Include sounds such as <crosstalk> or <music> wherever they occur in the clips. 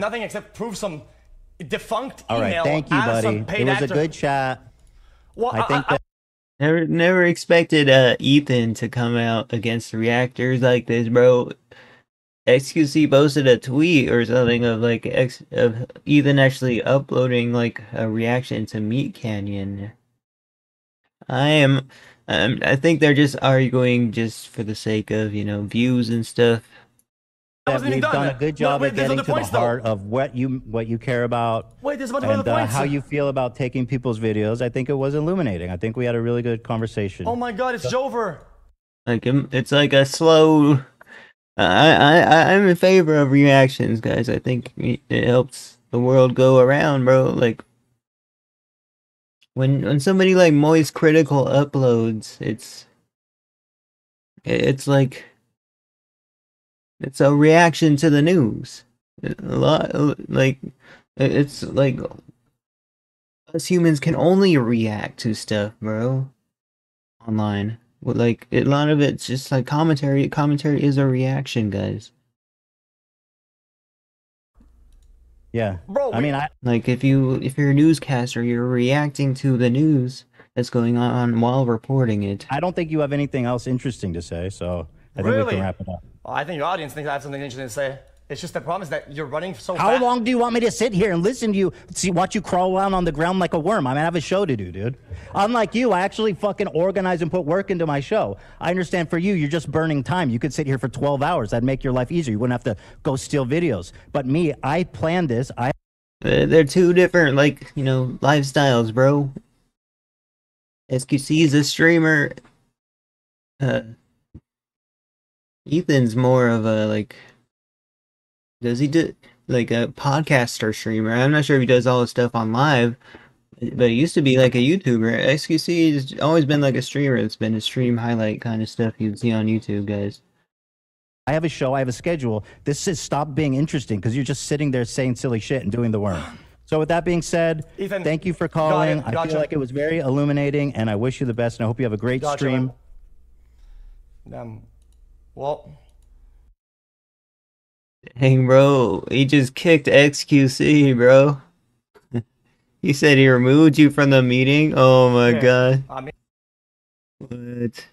nothing except prove some defunct All right, email thank you, buddy. It was actor. a good chat. Well, I think that <laughs> Never, never expected uh Ethan to come out against reactors like this, bro. XQC posted a tweet or something of like X of Ethan actually uploading like a reaction to Meat Canyon. I am, um, I think they're just arguing just for the sake of you know views and stuff. I that we've done. done a good Wait, job wait, of getting to the points, though. heart of what you what you care about Wait, there's a bunch of and other uh, points. how you feel about taking people's videos. I think it was illuminating. I think we had a really good conversation. Oh my God, it's Jover. Like um, it's like a slow. I I I- I'm in favor of reactions, guys. I think it helps the world go around, bro. Like when when somebody like Moist Critical uploads, it's it's like it's a reaction to the news. A lot like it's like us humans can only react to stuff, bro. Online. Well, like a lot of it's just like commentary. Commentary is a reaction, guys. yeah. Bro, I mean, I Like if you if you're a newscaster, you're reacting to the news that's going on while reporting it. I don't think you have anything else interesting to say, so I think we can wrap it up. Oh, I think your audience thinks I have something interesting to say. It's just the problem is that you're running so How fast. long do you want me to sit here and listen to you, see, watch you crawl around on the ground like a worm? I mean, I have a show to do, dude. Unlike you, I actually fucking organize and put work into my show. I understand for you, you're just burning time. You could sit here for 12 hours. That'd make your life easier. You wouldn't have to go steal videos. But me, I planned this. I They're two different like you know lifestyles, bro. XQC is a streamer. Uh, Ethan's more of a like. Does he do like a podcaster streamer? I'm not sure if he does all his stuff on live, but he used to be like a YouTuber. XQC has always been like a streamer. It's been a stream highlight kind of stuff you'd see on YouTube, guys. I have a show, I have a schedule. This is stop being interesting because you're just sitting there saying silly shit and doing the worm. So with that being said, Ethan, thank you for got it, calling. I feel like it was very illuminating and I wish you the best and I hope you have a great Gotcha, stream. man. Um, well, Dang, bro, he just kicked XQC, bro. <laughs> he said he removed you from the meeting. Oh my Yeah. god. I mean, What?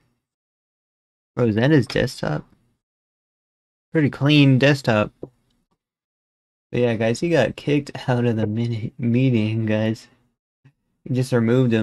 Bro, is that his desktop? Pretty clean desktop. But yeah, guys, he got kicked out of the mini- meeting, guys. He just removed him.